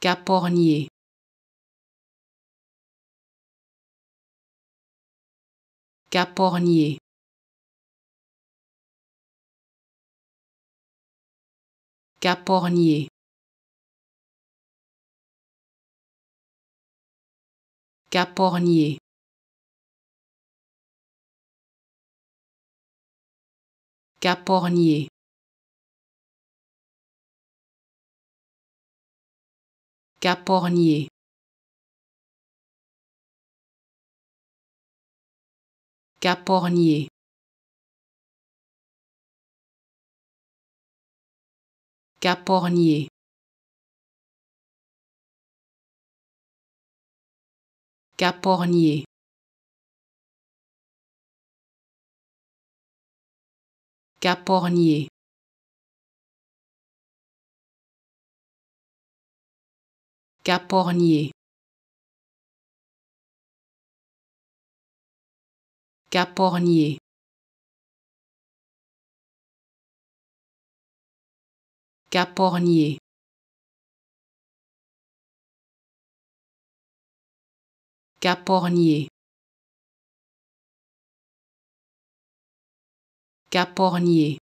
Cap-Ornier. Cap-Ornier. Cap-Ornier. Cap-Ornier. Cap-Ornier Cap-Ornier. Cap-Ornier. Cap-Ornier. Cap-Ornier. Cap-Ornier Cap-Ornier. Cap-Ornier. Cap-Ornier. Cap-Ornier. Cap-Ornier